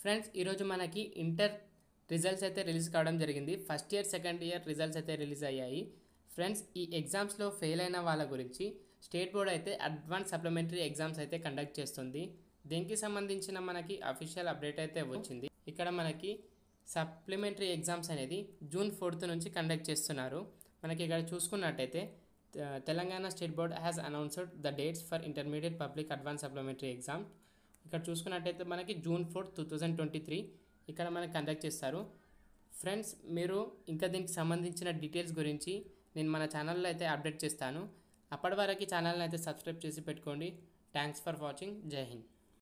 Friends ఈరోజు మనకి inter results అయితే రిలీజ్ కావడం జరిగింది. First year second year results అయితే రిలీజ్ అయ్యాయి. ఫ్రెండ్స్ ఈ ఎగ్జామ్స్లో ఫెయిల్ అయిన వాళ్ళ గురించి స్టేట్ బోర్డ్ అయితే అడ్వాన్స్ సప్లిమెంటరీ ఎగ్జామ్స్ అయితే కండక్ట్ చేస్తుంది. దీనికి సంబంధించిన మనకి అఫీషియల్ అప్డేట్ అయితే వచ్చింది. ఇక్కడ మనకి సప్లిమెంటరీ ఎగ్జామ్స్ అనేది జూన్ ఫోర్త్ నుంచి కండక్ట్ చేస్తున్నారు. మనకి ఇక్కడ చూసుకున్నట్టయితే Telangana state board has announced the dates for intermediate public advance supplementary exam ఇక్కడ చూసుకున్నట్టయితే మనకి June fourth two thousand twenty three ఇక్కడ మనకి కండక్ట్ చేస్తారు. ఫ్రెండ్స్ మీరు ఇంకా దీనికి సంబంధించిన డీటెయిల్స్ గురించి నేను మన ఛానల్లో అయితే అప్డేట్ చేస్తాను. అప్పటి వరకు ఛానల్ని అయితే సబ్స్క్రైబ్ చేసి పెట్టుకోండి. థ్యాంక్స్ ఫర్ వాచింగ్ జై హింద్